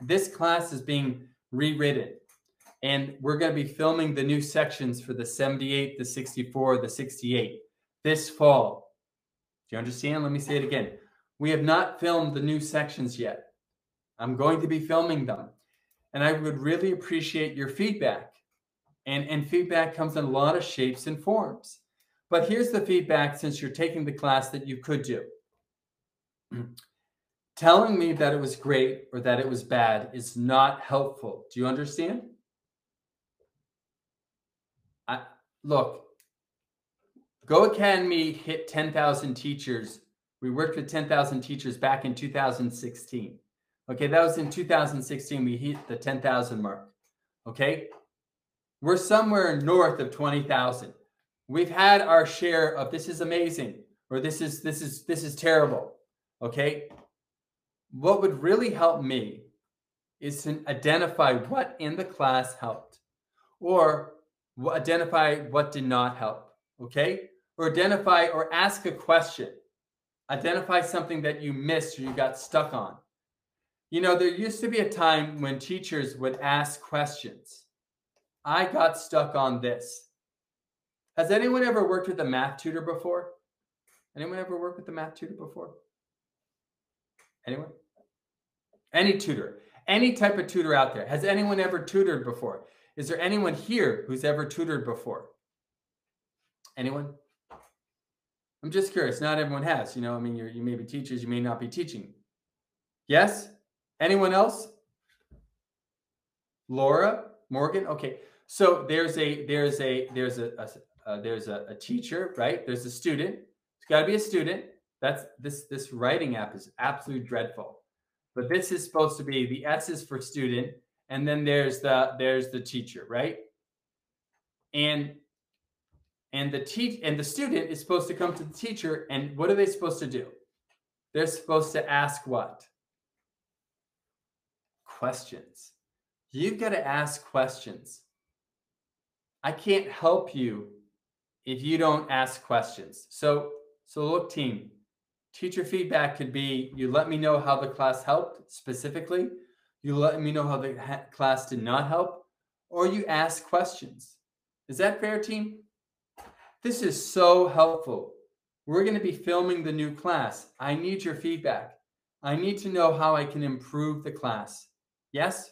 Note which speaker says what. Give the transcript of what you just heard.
Speaker 1: this class is being rewritten. And we're going to be filming the new sections for the 78, the 64, the 68 this fall. Do you understand? Let me say it again. We have not filmed the new sections yet. I'm going to be filming them. And I would really appreciate your feedback. And, and feedback comes in a lot of shapes and forms. But here's the feedback since you're taking the class that you could do. Telling me that it was great or that it was bad is not helpful. Do you understand? I, look, GOHacademy hit 10,000 teachers. We worked with 10,000 teachers back in 2016. Okay, that was in 2016. We hit the 10,000 mark. Okay, we're somewhere north of 20,000. We've had our share of this is amazing or this is this is this is terrible. Okay, what would really help me is to identify what in the class helped or identify what did not help. Okay, or identify or ask a question. Identify something that you missed or you got stuck on. You know, there used to be a time when teachers would ask questions. I got stuck on this. Has anyone ever worked with a math tutor before? Anyone ever worked with a math tutor before? Anyone? Any tutor, any type of tutor out there. Has anyone ever tutored before? Is there anyone here who's ever tutored before? Anyone? I'm just curious. Not everyone has. You know, I mean, you you may be teachers, you may not be teaching. Yes. Anyone else? Laura Morgan. Okay. So there's a there's a there's a, a there's a, a, teacher, right? There's a student. It's got to be a student. That's this this writing app is absolutely dreadful. But this is supposed to be the S is for student, and then there's the there's the teacher, right? And and the teach and the student is supposed to come to the teacher and what are they supposed to do? They're supposed to ask what? Questions. You've got to ask questions. I can't help you if you don't ask questions. So so look team teacher feedback could be you let me know how the class helped specifically you let me know how the class did not help or you ask questions is that fair team this is so helpful. We're going to be filming the new class. I need your feedback. I need to know how I can improve the class. Yes?